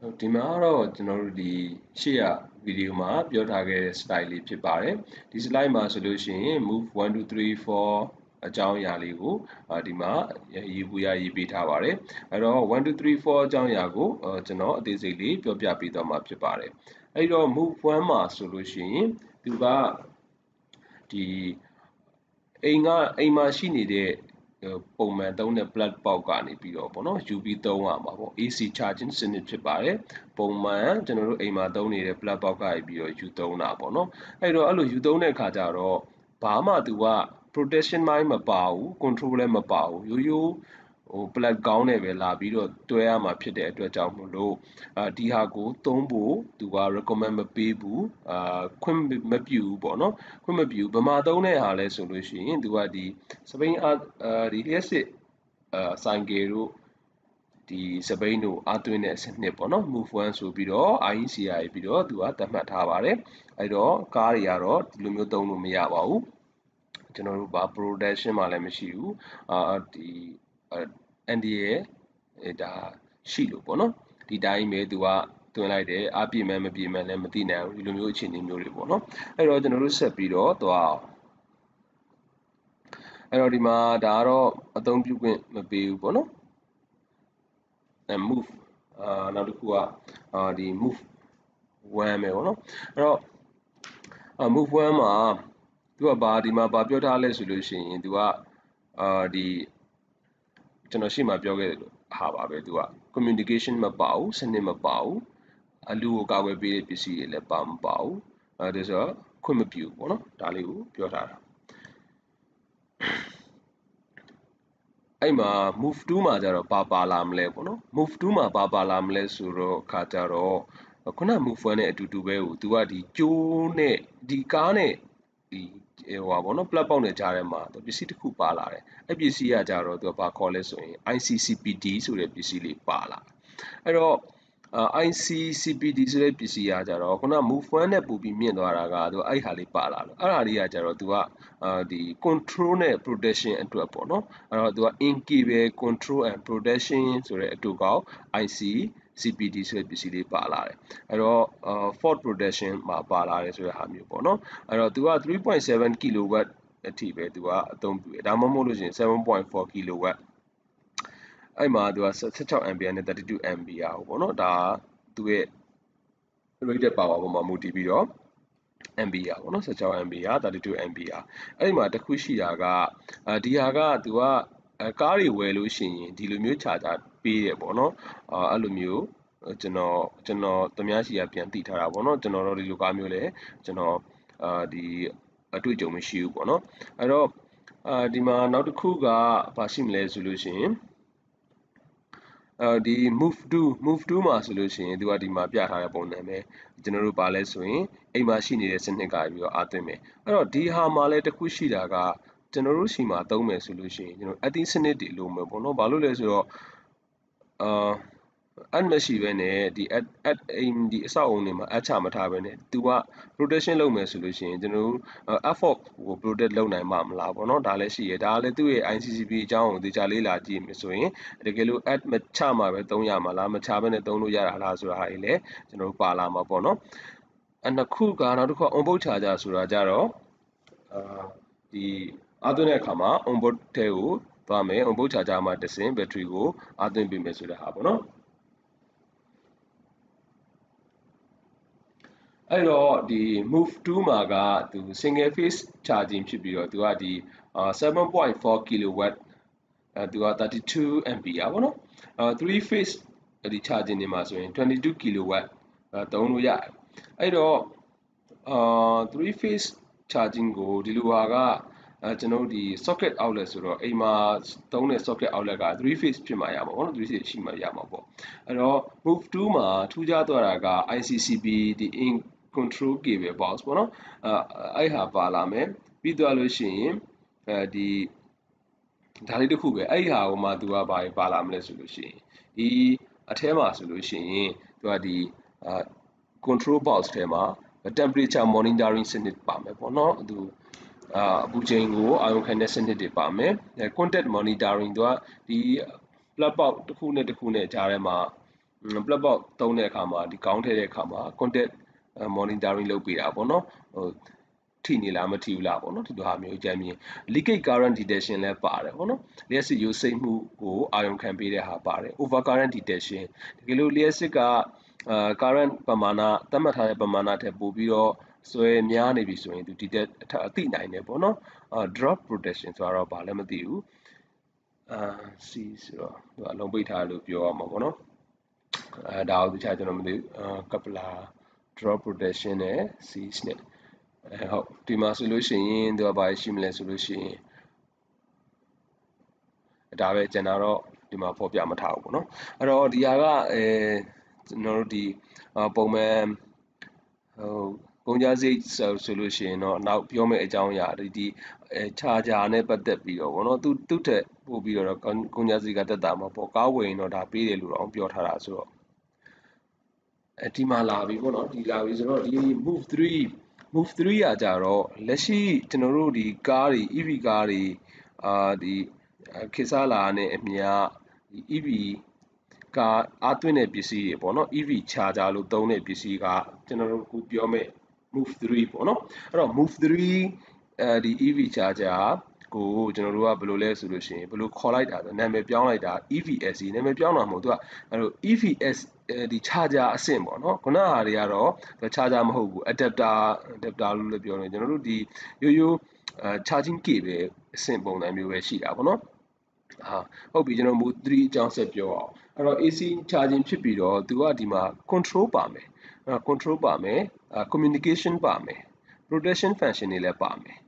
ဟုတ်ဒီမှာတော့ကျွန်တော်တို့ဒီရှေ့ရဗီဒီယိုမှာပြောထားခဲ့တဲ့ slide လေးဖြစ်ပါတယ်ဒီ slide မှာဆိုလို့ရှိရင် move 1 2 3 4အကြောင်းအရာလေးကိုဒီမှာရေးပူရရေးပေးထားပါတယ်အဲ့တော့1 2 3 4အကြောင်းအရာကိုကျွန်တော်အသေးစိတ်လေးပြောပြပေးသွားမှာဖြစ်ပါတယ်အဲ့တော့ move 1မှာဆိုလို့ရှိရင်သူကဒီအိမ်ကအိမ်မှာရှိနေတဲ့ ပုံမှန်သုံးတဲ့ plug ပေါက်ကနေပြီးတော့ပေါ့နော် UV သုံးရမှာပေါ့ AC charging စနစ်ဖြစ်ပါတယ်ပုံမှန်ကျွန်တော်တို့အိမ်မှာသုံးနေတဲ့ plug ပေါက်ကနေပြီးတော့ U သုံးတာပေါ့နော်အဲ့တော့အဲ့လို U သုံးတဲ့အခါကျတော့ဘာမှသူက protection မိုင်းမပါဘူး control လည်းမပါဘူးရိုးရိုး ဟို plug ကောင်းနဲ့ပဲလာပြီးတော့တွဲရမှာဖြစ်တဲ့အတွက်ကြောင့်မို့လို့အာဒီဟာကိုသုံးဖို့သူက recommend မပေးဘူးအာခွင့်မပြုဘူးပေါ့နော်ခွင့်မပြုဗမာသုံးတဲ့ဟာလဲဆိုလို့ရှိရင်သူကဒီစပိန်အာဒီလျှက်စစ်အာဆိုင်ကယ်တို့ဒီစပိန်တို့အသွင်းတဲ့စနစ်ပေါ့နော် move one ဆိုပြီးတော့ IEC ရပြီးတော့သူကသတ်မှတ်ထားပါတယ်အဲ့တော့ကားတွေကတော့ဒီလိုမျိုးသုံးလို့မရပါဘူးကျွန်တော်တို့ဘာ production မှလည်းမရှိဘူးအာဒီ NDA ဒါရှိလို့ပေါ့နော်ဒီတိုင်းပဲသူကတွင်လိုက်တယ်အပြည့်မဲ့မပြည့်မဲ့လည်းမသိနိုင်ဘူးဒီလိုမျိုးအခြေအနေမျိုးတွေပေါ့နော်အဲ့တော့ကျွန်တော်တို့ဆက်ပြီးတော့သွားအောင်အဲ့တော့ဒီမှာဒါကတော့အသုံးပြုခွင့်မပေးဘူးပေါ့နော်အဲ move အာနောက်တစ်ခုကအာဒီ move 1ပဲပေါ့နော်အဲ့တော့ move 1မှာသူကဘာဒီမှာဘာပြောထားလဲဆိုလို့ရှိရင်သူကအာဒီ ကျွန်တော်ရှေ့မှာပြောခဲ့တယ်လို့ဟာပါပဲသူက communication မပါဘူးစနစ်မပါဘူးအလူကိုကာကွယ်ပေးတဲ့ပစ္စည်းတွေလည်းပါမပါဘူးအဲဒါဆိုခွင့်မပြုဘူးပေါ့နော်ဒါလေးကိုပြောထားတာအဲ့မှာ move to မှာကျတော့ဘာပါလာမလဲပေါ့နော် move to မှာဘာပါလာမလဲဆိုတော့ခါကြတော့ခုန move 1နဲ့အတူတူပဲကိုသူကဒီကျိုးနဲ့ဒီကားနဲ့ ဒီဟိုပါဘောနော် plug ပေါက်နဲ့ကြားထဲမှာသူပစ္စည်းတစ်ခုပါလာတယ်အဲ့ပစ္စည်းကကြတော့သူကဘာခေါ်လဲဆိုရင် ICCPD ဆိုတဲ့ပစ္စည်းလေးပါလာအဲ့တော့ ICCPD ဆိုတဲ့ပစ္စည်းကကြတော့ခုန move one နဲ့ပို့ပြီးမြင့်သွားတာကသူအဲ့ဟာလေးပါလာလို့အဲ့ဟာလေးကကြတော့သူကအာဒီ control နဲ့ protection အတွက်ပေါ့နော်အဲ့တော့သူက in cable control and protection ဆိုတဲ့အတူကောက် IC CPD ဆိုတဲ့ပစ္စည်းလေးပါလာတယ်အဲ့တော့ fault protection မှာပါလာတယ်ဆိုတဲ့ဟာမျိုးပေါ့နော်အဲ့တော့သူက3.7 kW အထိပဲသူကအသုံးပြုတယ်ဒါမှမဟုတ်လို့ရှိရင်7.4 kW အဲ့မှာသူက16 ampere နဲ့32 ampere ဟိုပေါ့နော်ဒါသူရဲ့ rated power ပေါ်မှာမူတည်ပြီးတော့ ampere ပေါ့နော်16 ampere 32 ampere အဲ့ဒီမှာတစ်ခုရှိတာကဒီဟာကသူကကားတွေဝယ်လို့ရှိရင်ဒီလိုမျိုး charger ပေးတယ်ပေါ့နော်အာအဲ့လိုမျိုးကျွန်တော်ကျွန်တော်တမ ्या ရှိရပြန်သိထားတာပေါ့နော်ကျွန်တော်တို့ဒီလိုကားမျိုးလဲကျွန်တော်အာဒီအတွေ့အကြုံမရှိဘူးပေါ့နော်အဲ့တော့အာဒီမှာနောက်တစ်ခုကဘာရှိမလဲဆိုလို့ရှိရင်အဲဒီ move to move to မှာဆိုလို့ရှိရင်သူကဒီမှာပြထားတဲ့ပုံစံပဲကျွန်တော်တို့ပါလဲဆိုရင်အိမ်မှာရှိနေတဲ့စနစ်ကပြီးတော့အားသွင်းမယ်အဲ့တော့ဒီဟာမှာလဲတစ်ခုရှိတာကကျွန်တော်တို့ရှိမှာသုံးမယ်ဆိုလို့ရှိရင်ကျွန်တော်အသီးစနစ်တွေလိုမယ်ပေါ့နော်ဘာလို့လဲဆိုတော့ အာ add မရှိဘဲနဲ့ဒီ add add aim ဒီအဆောက်အုံတွေမှာ add ချမထားဘဲနဲ့သူက protection လုပ်မယ်ဆိုလို့ရှိရင်ကျွန်တော်တို့ effort ကို protect လုပ်နိုင်မှာမလားပေါ့နော်ဒါလည်းရှိရဒါလည်းသူ့ရဲ့ ICCP အကြောင်းကိုသေချာလေးလာကြည့်မယ်ဆိုရင်တကယ်လို့ add မချမှာပဲသုံးရမှာလားမချဘဲနဲ့သုံးလို့ရတာလားဆိုတာဟာတွေလည်းကျွန်တော်တို့ပါလာမှာပေါ့နော်အနှစ်ခုကနောက်တစ်ခု on board charger ဆိုတာကြတော့အာဒီအားသွင်းတဲ့အခါမှာ on board ထဲကို သွားမယ် on board charger မှာတဆင် battery ကိုအားသွင်းပေးမယ်ဆိုတဲ့ဟာပေါ့နော်အဲ့တော့ဒီ move to မှာကသူ single phase charging ဖြစ်ပြီးတော့သူကဒီ7.4 kW အဲသူက32 ampere ပေါ့နော်အဲ3 phase ဒီ charging တွေမှာဆိုရင်22 kW အဲသုံးလို့ရတယ်အဲ့တော့အာ3 phase charging ကိုဒီလိုဟာက အဲကျွန်တော်တို့ဒီ socket outlet ဆိုတော့အိမ်မှာသုံးတဲ့ socket outlet က3 phase ဖြစ်မှရမှာပေါ့နော်3 phase ရှိမှရမှာပေါ့အဲ့တော့ move 2မှာထူးခြားသွားတာက ICCB ဒီ in control cable box ပေါ့နော်အဲအဲ့ဟာပါလာမယ်ပြီးသွားလို့ရှိရင်အဲဒီဒါလေးတစ်ခုပဲအဲ့ဒီဟာကိုမှသူကဘာပါလာမလဲဆိုလို့ရှိရင်ဒီအထဲမှာဆိုလို့ရှိရင်သူကဒီအာ control box ထဲမှာ temperature monitoring စနစ်ပါမယ်ပေါ့နော်သူ အာအပူချိန်ကိုအာရုံခံတဲ့စနစ်တွေပါမယ် contact monitoring သူကဒီ plug box တစ်ခုနဲ့တစ်ခုနဲ့ကြားထဲမှာ plug box သုံးတဲ့အခါမှာဒီကောင်းထည့်တဲ့အခါမှာ contact monitoring လုပ်ပေးတာပေါ့နော်ဟိုထိနေလားမထိဘူးလားပေါ့နော်ဒီလိုဟာမျိုးကြမ်းမြင် leakage current detection လည်းပါတယ်ပေါ့နော်လျှက်စစ်ရိုးစိတ်မှုကိုအာရုံခံပေးတဲ့ဟာပါတယ် over current detection တကယ်လို့လျှက်စစ်ကအာ current ပမာဏသတ်မှတ်ထားတဲ့ပမာဏထက်ပိုပြီးတော့ ဆွဲများနေပြီဆိုရင်သူ detect အသိနိုင်တယ်ပေါ့နော်အာ drop protection ဆိုတော့ဘာလဲမသိဘူးအာ C ဆိုတော့သူအလုံးပိတ်ထားလို့ပြောရမှာပေါ့နော်အဲဒါကိုတခြားကျွန်တော်မသိဘူးအာ coupler drop protection နဲ့ C နဲ့အဲဟုတ်ဒီမှာဆိုလို့ရှိရင်သူကဘာရှိမလဲဆိုလို့ရှိရင်ဒါပဲကျွန်တော်တော့ဒီမှာဖော်ပြမထားဘူးပေါ့နော်အဲ့တော့ဒီဟာကအဲကျွန်တော်တို့ဒီပုံမှန်ဟို ကုန်ကြစိတ်ဆိုဆိုလို့ရှိရင်တော့နောက်ပြောမယ့်အကြောင်းအရာဒီဒီအဲချာဂျာနဲ့ပတ်သက်ပြီးတော့ဗောနော်သူသူ့ထက်ပို့ပြီးတော့ကုန်ကြစိတ်ကတက်တာမှာပေါ့ကားဝယ်ရင်တော့ဒါပေးတယ်လို့တော့ပြောထားတာဆိုတော့အဲဒီမှာလာပြီပေါ့နော်ဒီလာပြီဆိုတော့ဒီ move 3 move 3อ่ะကြတော့လက်ရှိကျွန်တော်တို့ဒီကားတွေ EV ကားတွေအာဒီခေတ်စားလာတဲ့အမြဒီ EV ကအားသွင်းတဲ့ပစ္စည်းတွေပေါ့နော် EV charger လို့သုံးတဲ့ပစ္စည်းကကျွန်တော်တို့ခုပြောမဲ့ move 3ပေါ့နော်အဲ့တော့ move 3အဲဒီ EV charger ကိုကျွန်တော်တို့ကဘယ်လိုလဲဆိုလို့ရှိရင်ဘယ်လိုခေါ်လိုက်တာဆိုနာမည်ပြောင်းလိုက်တာ EVSC နာမည်ပြောင်းတာမဟုတ်သူကအဲ့လို EVS ဒီ charger အဆင့်ပေါ့နော်ခုနဟာတွေကတော့ charger မဟုတ်ဘူး adapter adapter လို့လည်းပြောနေကျွန်တော်တို့ဒီရိုးရိုး charging cable အဆင့်ပုံစံမျိုးပဲရှိတာပေါ့နော် ဟာဟုတ်ပြီကျွန်တော် mode 3အကြောင်းဆက်ပြောအောင်အဲ့တော့ AC charging ဖြစ်ပြီးတော့သူကဒီမှာ control ပါမယ်အဲ့ control ပါမယ် communication ပါမယ် protection function တွေလည်းပါမယ်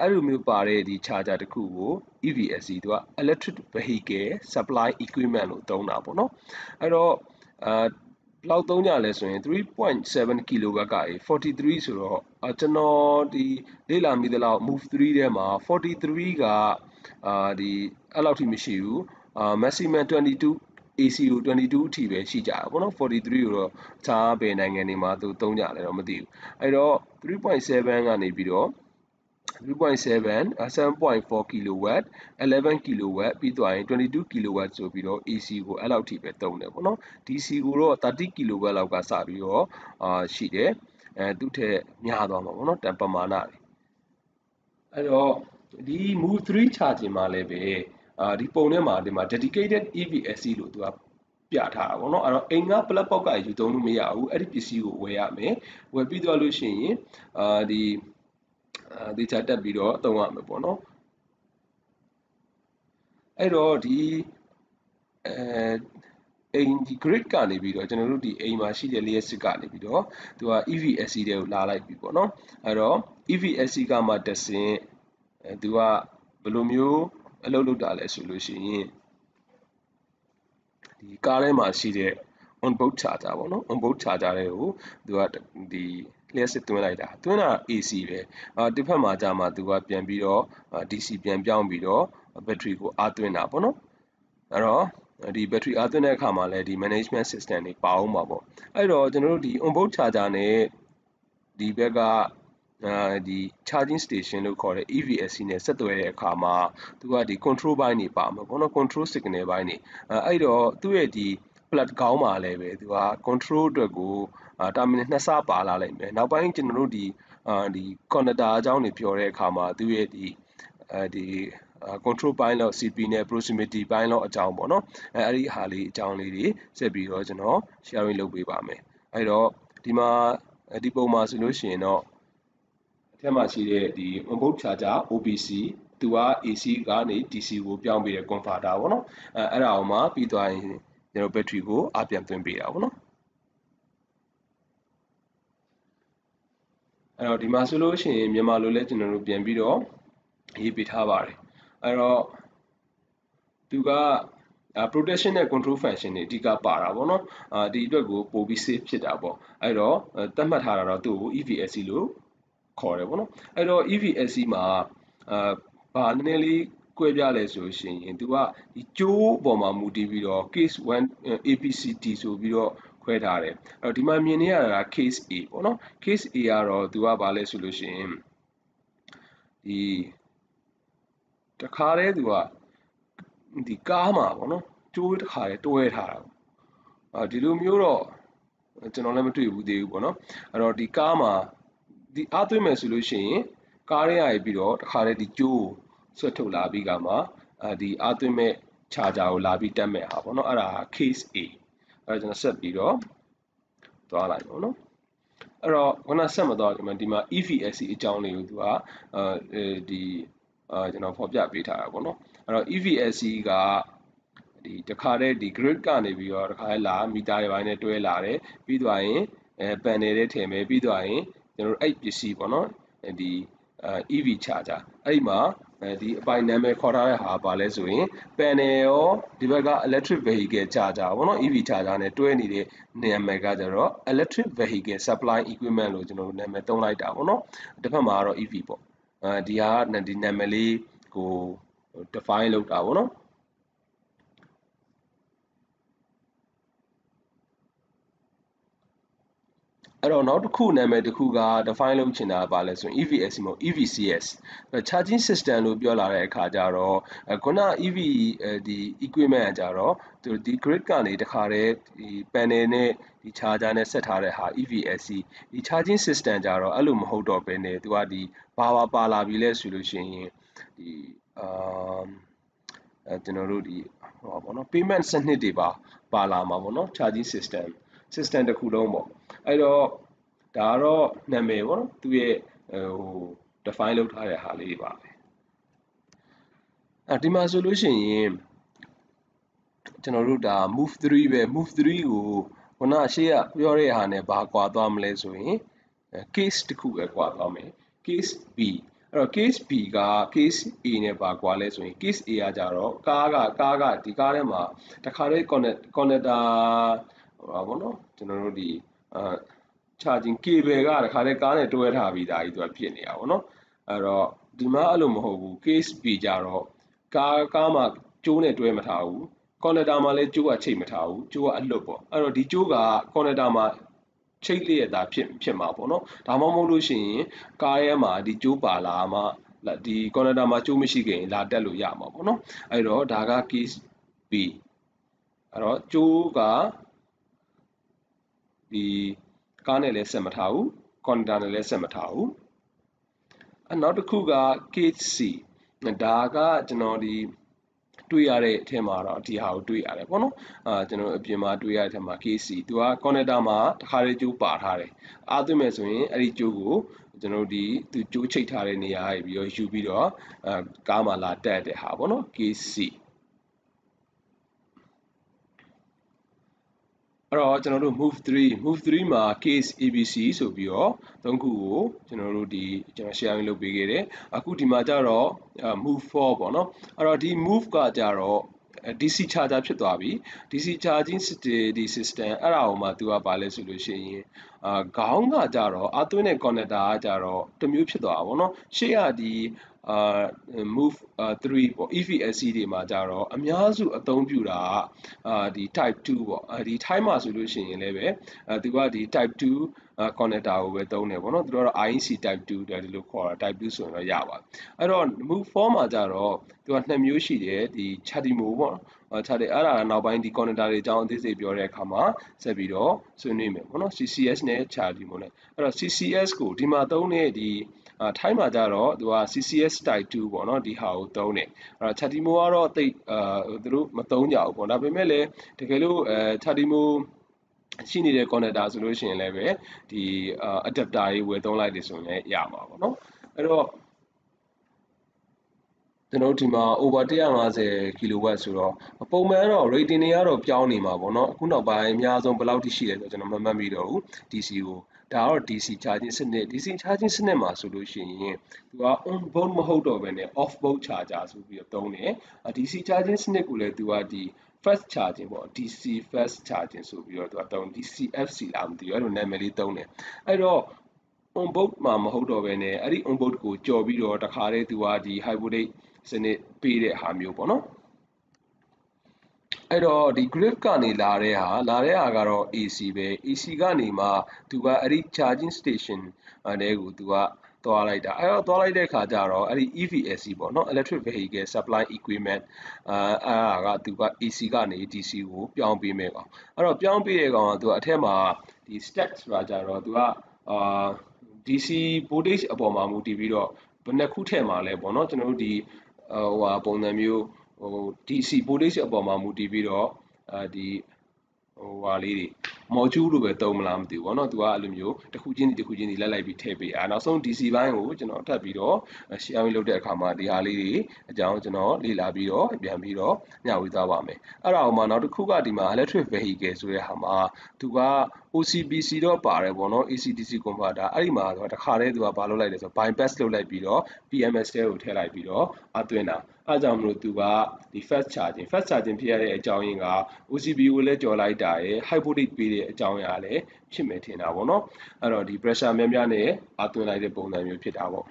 အဲ့လိုမျိုးပါတဲ့ဒီ charger တစ်ခုကို EVSE သူက electric vehicle supply equipment လို့သုံးတာပေါ့နော်အဲ့တော့အာဘလောက်သုံးကြလဲဆိုရင်3.7 kW က43ဆိုတော့ကျွန်တော်ဒီလေ့လာမိသလောက် move 3ထဲမှာ43က အာဒီအဲ့လောက်ထိမရှိဘူးအာ maximum 22 AC ကို22အထိပဲရှိကြတာပေါ့နော်43ကိုတော့ခြားဘယ်နိုင်ငံတွေမှာသူသုံးကြလဲတော့မသိဘူးအဲ့တော့3.7ကနေပြီးတော့3.7 7.4 kW 11 kW ပြီးသွားရင်22 kW ဆိုပြီးတော့ AC ကိုအဲ့လောက်ထိပဲသုံးတယ်ပေါ့နော် DC ကိုတော့30 kW လောက်ကစပြီးတော့အာရှိတယ်အဲသူ့ထက်များသွားမှာပေါ့နော်တန်ပမာဏတွေအဲ့တော့ ဒီ move 3 charging မှာလည်းပဲအာဒီပုံထဲမှာဒီမှာ dedicated EVSC လို့သူကပြထားတာပေါ့နော်အဲ့တော့အိမ်က plug box ကယူသုံးလို့မရဘူးအဲ့ဒီပစ္စည်းကိုဝယ်ရမယ်ဝယ်ပြီးသွားလို့ရှိရင်အာဒီအာဒေချာတက်ပြီးတော့သုံးရမယ်ပေါ့နော်အဲ့တော့ဒီအဲအိမ်ဒီ grid ကနေပြီးတော့ကျွန်တော်တို့ဒီအိမ်မှာရှိတဲ့ layer 6ကနေပြီးတော့သူက EVSC တွေကိုလာလိုက်ပြီပေါ့နော်အဲ့တော့ EVSC ကမှတဆင် အဲသူကဘယ်လိုမျိုးအလုပ်လုပ်တာလဲဆိုလို့ရှိရင်ဒီကားထဲမှာရှိတဲ့ on board charger ပေါ့နော် on board charger တွေကိုသူကဒီလျှက်စစ်သွင်းလိုက်တာသွင်းတာ AC ပဲအာတစ်ဖက်မှာကြာမှသူကပြန်ပြီးတော့ DC ပြန်ပြောင်းပြီးတော့ဘက်ထရီကိုအားသွင်းတာပေါ့နော်အဲ့တော့ဒီ battery အားသွင်းတဲ့အခါမှာလည်းဒီ management system တွေပါအောင်ပါပေါ့အဲ့တော့ကျွန်တော်တို့ဒီ on board charger နဲ့ဒီဘက်ကအာ ဒီ charging station လို့ခေါ်တဲ့ EVSC နဲ့ဆက်သွယ်တဲ့အခါမှာသူကဒီ control ဘိုင်းတွေပါမှာပေါ့နော် control signal ဘိုင်းတွေအဲ့တော့သူ့ရဲ့ဒီ plat ကောင်းပါလဲပဲသူက control အတွက်ကိုအာ terminal နှစ်ဆပါလာလိုက်မယ်နောက်ပိုင်းကျွန်တော်တို့ဒီအာဒီ connector အကြောင်းတွေပြောတဲ့အခါမှာသူ့ရဲ့ဒီအဲဒီ control ဘိုင်းလောက် CP နဲ့ proximity ဘိုင်းလောက်အကြောင်းပေါ့နော်အဲအဲ့ဒီဟာလေးအကြောင်းလေးတွေဆက်ပြီးတော့ကျွန်တော် sharing လုပ်ပေးပါမယ်အဲ့တော့ဒီမှာဒီပုံမှာဆိုလို့ရှိရင်တော့အ ထက်မှာရှိတဲ့ဒီ onboard charger OBC သူက AC ကနေ DC ကိုပြောင်းပေးတဲ့ converter ပေါ့နော်အဲအဲ့ဒါအောင်မှပြီးသွားရင်ကျွန်တော် battery ကိုအပြန်သွင်းပေးတာပေါ့နော်အဲ့တော့ဒီမှာဆိုလို့ရှိရင်မြန်မာလိုလဲကျွန်တော်တို့ပြန်ပြီးတော့ရေးပေးထားပါတယ်အဲ့တော့သူက protection နဲ့ control function တွေအဓိကပါတာပေါ့နော်အာဒီအတွက်ကိုပို့ပြီး safe ဖြစ်တာပေါ့အဲ့တော့သတ်မှတ်ထားတာတော့သူ့ကို EVSC လို့ ခေါ်တယ်ပေါ့နော်အဲ့တော့ EVSC မှာအာဘာနည်းနည်းလေးကွဲပြားလဲဆိုရှင်ရင်သူကဒီကျိုးပေါ်မှာမူတည်ပြီးတော့ case 1 APCT ဆိုပြီးတော့ခွဲထားတယ်အဲ့တော့ဒီမှာမြင်နေရတာ case A ပေါ့နော် case A ကတော့သူကဘာလဲဆိုလို့ရှိရင်ဒီတခါတည်းသူကဒီကားမှာပေါ့နော်ကျိုးတခါတည်းတွဲထားတာအာဒီလိုမျိုးတော့ကျွန်တော်လည်းမတွေ့ဘူးသေးဘူးပေါ့နော်အဲ့တော့ဒီကားမှာ ဒီအားသွင်းမယ်ဆိုလို့ရှိရင်ကားရဲရပြီးတော့တခါတည်းဒီကျိုးဆွတ်ထုတ်လာပြီးကမှအာဒီအားသွင်းမဲ့ charger ကိုလာပြီးတက်မဲ့ဟာပေါ့နော်အဲ့ဒါ case A အဲ့တော့ကျွန်တော်ဆက်ပြီးတော့သွားလိုက်ပေါ့နော်အဲ့တော့ခုနဆက်မသွားဒီမှာဒီမှာ EVSC အကြောင်းလေးကိုသူကအဲဒီအာကျွန်တော်ဖော်ပြပေးထားတာပေါ့နော်အဲ့တော့ EVSC ကဒီတခါတည်းဒီ grid ကနေပြီးတော့တခါလာမီတာတွေပိုင်းနဲ့တွဲလာတယ်ပြီးသွားရင်အဲ panel တွေထည့်မယ်ပြီးသွားရင် ကျွန်တော်တို့အဲ့ပစ္စည်းပေါ့နော်ဒီ EV charger အဲ့ဒီမှာအဲဒီအပိုင်နာမည်ခေါ်ထားတဲ့ဟာပါလဲဆိုရင် panel ရောဒီဘက်က electric vehicle charger ပေါ့နော် EV charger နဲ့တွဲနေတဲ့နာမည်ကကြတော့ electric vehicle supply equipment လို့ကျွန်တော်တို့နာမည်သုံးလိုက်တာပေါ့နော်တစ်ဖက်မှာကတော့ EV ပေါ့အဲဒီဟာဒီနာမည်လေးကို define လုပ်တာပေါ့နော် အဲ့တော့နောက်တစ်ခုနာမည်တစ်ခုက define လုပ်ချင်တာပါလဲဆိုရင် EVSC မဟုတ် EVCS charging system လို့ပြောလာတဲ့အခါကျတော့ခုန EV ဒီ equipment ကကြတော့ဒီ grid ကနေတခါတည်းဒီ panel နဲ့ဒီ charger နဲ့ဆက်ထားတဲ့ဟာ EVSC ဒီ charging system ကြတော့အဲ့လိုမဟုတ်တော့ဘဲねသူကဒီဘာပါပါလာပြီလဲဆိုလို့ရှိရင်ဒီအာအဲကျွန်တော်တို့ဒီဟောပါတော့ payment စနစ်တွေပါပါလာမှာပေါ့နော် charging system system တစ်ခုလုံးပေါ့အဲ့တော့ဒါကတော့နာမည်ပေါ့နော်သူရဲ့ဟို define လုပ်ထားတဲ့ဟာလေးပါပဲအဲဒီမှာဆိုလို့ရှိရင်ကျွန်တော်တို့ဒါ move 3ပဲ move 3ကိုခုနရှေ့ကပြောတဲ့ဟာနဲ့ဘာကွာသွားမလဲဆိုရင် case တစ်ခုပဲကွာသွားမယ် case b အဲ့တော့ case b က case a နဲ့ပါကွာလဲဆိုရင် case a ကကြတော့ကားကကားကဒီကားထဲမှာတခါတည်း connect connector ဟောပါဘောနော်ကျွန်တော်တို့ဒီအာ charging cable ကတခါတည်းကားနဲ့တွဲထားပြီးသားကြီးသူကဖြစ်နေတာပေါ့နော်အဲ့တော့ဒီမှာအဲ့လိုမဟုတ်ဘူး case B ကြတော့ကားကားမှာကျိုးနဲ့တွဲမထားဘူး connector မှာလည်းကျိုးကချိတ်မထားဘူးကျိုးကအလွတ်ပေါ့အဲ့တော့ဒီကျိုးက connector မှာချိတ်လျက်တာဖြစ်ဖြစ်မှာပေါ့နော်ဒါမှမဟုတ်လို့ရှိရင်ကားရဲမှာဒီကျိုးပါလာမှဒီ connector မှာကျိုးမရှိခင်လာတက်လို့ရမှာပေါ့နော်အဲ့တော့ဒါက case B အဲ့တော့ကျိုးက ဒီကားနဲ့လည်းဆက်မထားဘူးကွန်တာနဲ့လည်းဆက်မထားဘူးအနောက်တစ်ခုက KC ဒါကကျွန်တော်ဒီတွေ့ရတဲ့အထက်မှာတော့ဒီဟာကိုတွေ့ရတယ်ပေါ့နော်အာကျွန်တော်အပြင်မှာတွေ့ရတဲ့အထက်မှာ KC သူက connector မှာတစ်ခါလေးကြိုးပါထားတယ်အားသွင်းမယ်ဆိုရင်အဲ့ဒီကြိုးကိုကျွန်တော်ဒီသူကြိုးချိတ်ထားတဲ့နေရာပြီးတော့ယူပြီးတော့အာကားမှာလာတက်တဲ့ဟာပေါ့နော် KC အဲ့တော့ကျွန်တော်တို့ move 3 move 3မှာ case abc ဆိုပြီးတော့သုံးခုကိုကျွန်တော်တို့ဒီကျွန်တော် sharing လုပ်ပေးခဲ့တယ်အခုဒီမှာကျတော့ move 4ပေါ့နော်အဲ့တော့ဒီ move ကကျတော့ DC charger ဖြစ်သွားပြီ DC charging ဒီ system အဲ့ဒါကိုမှသူကပါလဲဆိုလို့ရှိရင်အာခေါင်းကကြတော့အသွင်းတဲ့ connector ကကြတော့တမျိုးဖြစ်သွားတာပေါ့နော်ရှေ့ကဒီအာ move 3ပေါ့ EVSC တွေမှာကြတော့အများစုအသုံးပြုတာအာဒီ type 2ပေါ့ဒီ type မှာဆိုလို့ရှိရင်လည်းပဲအဲသူကဒီ type 2 connector ကိုပဲသုံးတယ်ပေါ့နော်သူတို့ကတော့ IEC type 2တယ်ဒီလိုခေါ်တာ type 2ဆိုရင်တော့ရပါတယ်အဲ့တော့ move 4မှာကြတော့သူကနှစ်မျိုးရှိတယ်ဒီ chatimo ပေါ့နော် chat အဲ့ဒါနောက်ပိုင်းဒီ connector တွေအကြောင်းအသေးစိတ်ပြောတဲ့အခါမှာဆက်ပြီးတော့ဆွေးနွေးမယ်ပေါ့နော် CCS နဲ့ chatimo နဲ့အဲ့တော့ CCS ကိုဒီမှာသုံးတဲ့ဒီ အာထိုင်းမှာကြတော့သူက CCS type 2ပေါ့နော်ဒီဟာကိုသုံးတယ်အဲ့တော့ Chatimo ကတော့တိတ်အာသူတို့မသုံးကြဘူးပေါ့ဒါပေမဲ့လည်းတကယ်လို့အဲ Chatimo ရှိနေတဲ့ connector ဆိုလို့ရှိရင်လည်းပဲဒီ adapter တွေဝယ်သုံးလိုက်တယ်ဆိုရင်လည်းရမှာပေါ့နော်အဲ့တော့ကျွန်တော်ဒီမှာ over 150 kW ဆိုတော့ပုံမှန်တော့ rating တွေကတော့ပြောင်းနေမှာပေါ့နော်အခုနောက်ပိုင်းအများဆုံးဘယ်လောက်ထိရှိလဲဆိုတော့ကျွန်တော်မမှတ်မိတော့ဘူး DC ကို ဒါကတော့ DC charging စနစ် DC charging စနစ်မှာဆိုလို့ရှိရင်သူက on board မဟုတ်တော့ဘဲနဲ့ off board charger ဆိုပြီးတော့သုံးတယ် DC charging စနစ်ကိုလည်းသူကဒီ fast charging ပေါ့ DC fast charging ဆိုပြီးတော့သူကသုံး DCFC လားမသိဘူးအဲ့လိုနာမည်လေးသုံးတယ်အဲ့တော့ on board မှာမဟုတ်တော့ဘဲနဲ့အဲ့ဒီ on board ကိုကြော်ပြီးတော့တခါတည်းသူကဒီ hybrid စနစ်ပေးတဲ့ဟာမျိုးပေါ့နော် အဲ့တော့ဒီ grid ကနေလာတဲ့ဟာလာတဲ့ဟာကတော့ AC ပဲ AC ကနေမှသူကအဲ့ဒီ charging station အဲကိုသူကသွားလိုက်တာအဲ့တော့သွားလိုက်တဲ့ခါကျတော့အဲ့ဒီ EVSC ပေါ့နော် Electric Vehicle Supply Equipment အာအဲ့ဒါကသူက AC ကနေ DC ကိုပြောင်းပေးမယ်ကောင်အဲ့တော့ပြောင်းပေးတဲ့ကောင်ကသူကအထက်မှာဒီ stack ဆိုတာကြတော့သူကအာ DC voltage အပေါ်မှာမူတည်ပြီးတော့ဘယ်နှခုထည့်မှာလဲပေါ့နော်ကျွန်တော်တို့ဒီဟိုဟာပုံစံမျိုး ဟို DC voltage အပေါ်မှာမူတည်ပြီးတော့အဲဒီဟိုဟာလေးတွေ module လို့ပဲသုံးမလားမသိဘူးဗောနော်သူကအဲ့လိုမျိုးတစ်ခုချင်းတစ်ခုချင်းဒီလိုက်လိုက်ပြီးထည့်ပေးအားနောက်ဆုံး DC ဘိုင်းကိုကျွန်တော်ထပ်ပြီးတော့ sharing လုပ်တဲ့အခါမှာဒီဟာလေးတွေအကြောင်းကျွန်တော်လေ့လာပြီးတော့ပြန်ပြီးတော့ညှဝေသွားပါမယ်အဲ့ဒါအောင်မှနောက်တစ်ခုကဒီမှာ electric vehicle ဆိုတဲ့ဟာမှာသူက OCBC တော့ပါတယ်ဗောနော် AC/DC converter အဲ့ဒီမှာတော့တခါတည်းသူကဘာလုပ်လိုက်လဲဆိုတော့ bypass လုပ်လိုက်ပြီးတော့ PMS ထဲကိုထည့်လိုက်ပြီးတော့အသွင်းတာအဲကြောင့်မလို့သူကဒီ fast charging fast charging ဖြစ်ရတဲ့အကြောင်းရင်းက OCB ကိုလည်းကြော်လိုက်တာရယ် high voltage ပေးတဲ့အကြောင်းအရာလည်းဖြစ်မယ်ထင်တာပေါ့နော်အဲ့တော့ဒီ pressure များများနဲ့အသွင်းလိုက်တဲ့ပုံစံမျိုးဖြစ်တာပေါ့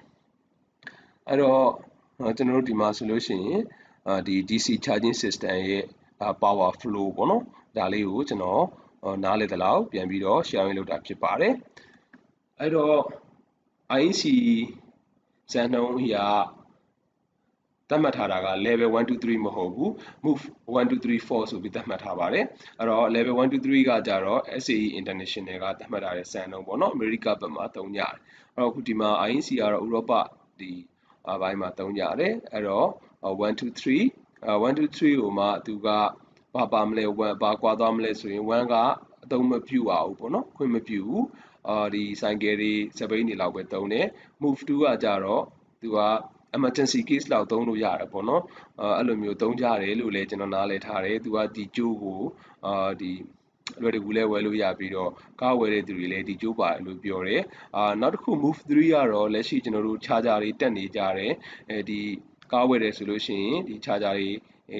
အဲ့တော့ကျွန်တော်တို့ဒီမှာဆိုလို့ရှိရင်ဒီ DC charging system ရဲ့ power flow ပေါ့နော်ဒါလေးကိုကျွန်တော်နားလည်သလောက်ပြန်ပြီးတော့ sharing လုပ်တာဖြစ်ပါတယ်အဲ့တော့ IEC ဇန်နှုန်းအရာ သတ်မှတ်ထားတာက level 1 2 3မဟုတ်ဘူး move 1 2 3 4ဆိုပြီးသတ်မှတ်ထားပါတယ်အဲ့တော့ level 1 2 3ကကြတော့ SAE international ကသတ်မှတ်ထားတဲ့စံနှုန်းပေါ့နော်အမေရိကဘက်မှာသုံးကြတယ်အဲ့တော့အခုဒီမှာ INC ကတော့ဥရောပဒီအပိုင်းမှာသုံးကြတယ်အဲ့တော့1 2 3 1 2 3ကိုမှသူကဘာပါမလဲ1ဘာကွာသွားမလဲဆိုရင်1ကအသုံးမပြုပါဘူးပေါ့နော်ခွင့်မပြုဘူးအာဒီဆိုင်ကယ်တွေစပိန်တွေလောက်ပဲသုံးတယ် move 2ကကြတော့သူက emergency case လောက်သုံးလို့ရတယ်ပေါ့နော်အဲ့လိုမျိုးသုံးကြတယ်လို့လည်းကျွန်တော်နားလည်ထားတယ်သူကဒီကျိုးကိုအာဒီလွယ်တကူလဲဝယ်လို့ရပြီးတော့ကားဝယ်တဲ့သူတွေလည်းဒီကျိုးပါတယ်လို့ပြောတယ်အာနောက်တစ်ခု move 3ကတော့လက်ရှိကျွန်တော်တို့ charger တွေတက်နေကြတယ်အဲဒီကားဝယ်တယ်ဆိုလို့ရှိရင်ဒီ charger တွေ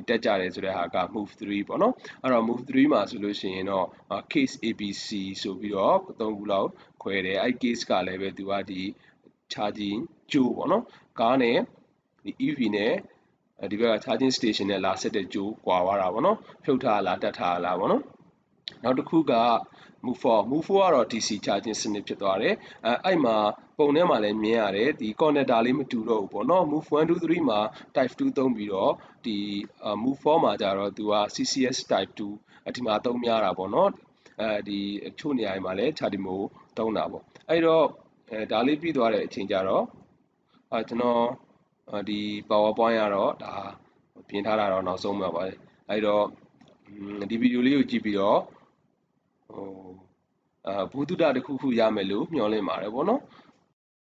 တက်ကြတယ်ဆိုတဲ့ဟာက move 3ပေါ့နော်အဲ့တော့ move 3မှာဆိုလို့ရှိရင်တော့ case abc ဆိုပြီးတော့သုံးခုလောက်ခွဲတယ်အဲ့ case ကလည်းပဲသူကဒီ charging ကျိုးပေါ့နော် ကားနဲ့ဒီ EV နဲ့ဒီဘက်က charging station နဲ့လာဆက်တဲ့ကြိုးကွာသွားတာပေါ့နော်ဖြုတ်ထားလားတက်ထားလားပေါ့နော်နောက်တစ်ခုက move for move for ကတော့ DC charging စနစ်ဖြစ်သွားတယ်အဲအဲ့မှာပုံထဲမှာလည်းမြင်ရတယ်ဒီ connector လေးမတူတော့ဘူးပေါ့နော် move 1 2 3မှာ type 2သုံးပြီးတော့ဒီ move 4မှာကြတော့သူက CCS type 2အဒီမှာသုံးများတာပေါ့နော်အဲဒီအချို့နေရာတွေမှာလည်း charging မို့သုံးတာပေါ့အဲ့တော့အဲဒါလေးပြီးသွားတဲ့အချိန်ကျတော့ အဲကျွန်တော်ဒီ PowerPoint ကတော့ဒါပြင်ထားတာတော့နောက်ဆုံးမှာပါအဲ့တော့ဒီဗီဒီယိုလေးကိုကြည့်ပြီးတော့ဟိုအာဘူတုဒတစ်ခုခုရမယ်လို့မျှော်လင့်ပါတယ်ဗောနော်